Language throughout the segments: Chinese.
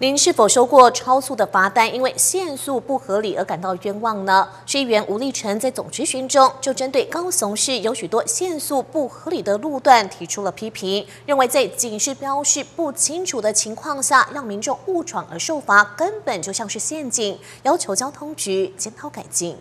您是否收过超速的罚单？因为限速不合理而感到冤枉呢？市议员吴立成在总质询中就针对高雄市有许多限速不合理的路段提出了批评，认为在警示标示不清楚的情况下，让民众误闯而受罚，根本就像是陷阱，要求交通局检讨改进。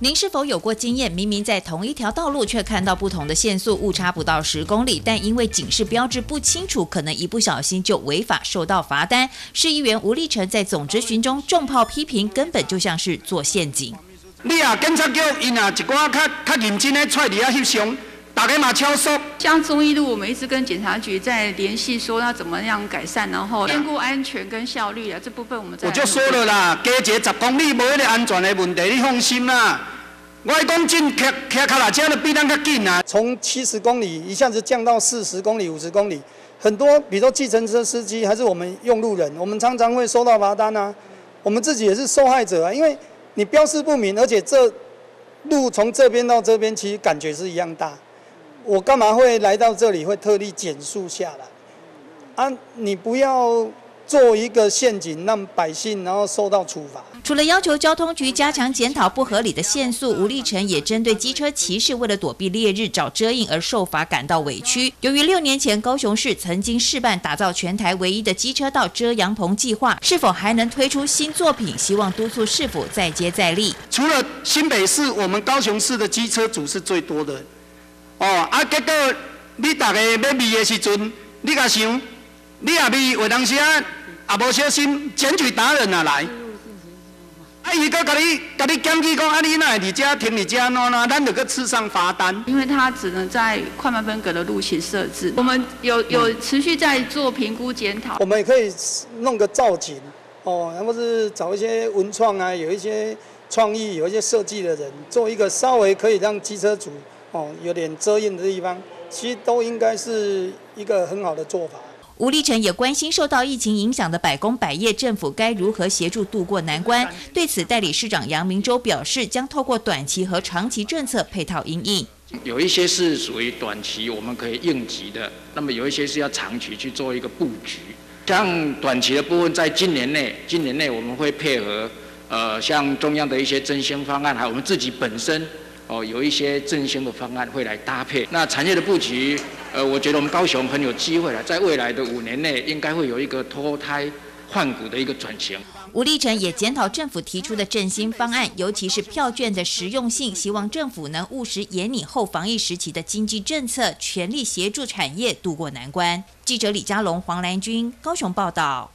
您是否有过经验？明明在同一条道路，却看到不同的限速，误差不到十公里，但因为警示标志不清楚，可能一不小心就违法受到罚单。市议员吴立成在总质询中重炮批评，根本就像是做陷阱。你啊，警察局因啊一寡较较认真的出嚟啊翕相，大家嘛超速。像中一路，我们一直跟警察局在联系，说要怎么样改善，然后兼顾安全跟效率啊，这部分我们在。我就说了啦，加一个十公里，无迄个安全的问题，你放心啦。我讲真，骑骑卡拉车都比咱较紧啊。从七十公里一下子降到四十公里、五十公里，很多，比如说计程车司机，还是我们用路人，我们常常会收到罚单啊。我们自己也是受害者啊，因为你标示不明，而且这路从这边到这边，其实感觉是一样大。我干嘛会来到这里，会特地减速下来？啊，你不要做一个陷阱，让百姓然后受到处罚。除了要求交通局加强检讨不合理的限速，吴立成也针对机车骑士为了躲避烈日找遮荫而受罚感到委屈。由于六年前高雄市曾经试办打造全台唯一的机车道遮阳棚计划，是否还能推出新作品？希望督促市府再接再厉。除了新北市，我们高雄市的机车主是最多的。哦，啊，结果你大家要咪的时阵，你甲想，你也咪有当时啊，也无小心检举达人啊来。啊，伊个甲你甲你检举讲，啊，你那伫遮停伫遮喏喏，咱就搁吃上罚单。因为它只能在快慢分隔的路型设置，我们有有持续在做评估检讨。我们也可以弄个造景，哦，然后是找一些文创啊，有一些创意，有一些设计的人，做一个稍微可以让机车主哦有点遮掩的地方，其实都应该是一个很好的做法。吴立成也关心受到疫情影响的百工百业，政府该如何协助渡过难关？对此，代理市长杨明洲表示，将透过短期和长期政策配套应应。有一些是属于短期我们可以应急的，那么有一些是要长期去做一个布局。像短期的部分，在今年内，今年内我们会配合，呃，像中央的一些振兴方案，还有我们自己本身。哦，有一些振兴的方案会来搭配。那产业的布局，呃，我觉得我们高雄很有机会了，在未来的五年内，应该会有一个脱胎换骨的一个转型。吴立成也检讨政府提出的振兴方案，尤其是票券的实用性，希望政府能务实严拟后防疫时期的经济政策，全力协助产业渡过难关。记者李佳龙、黄兰君高雄报道。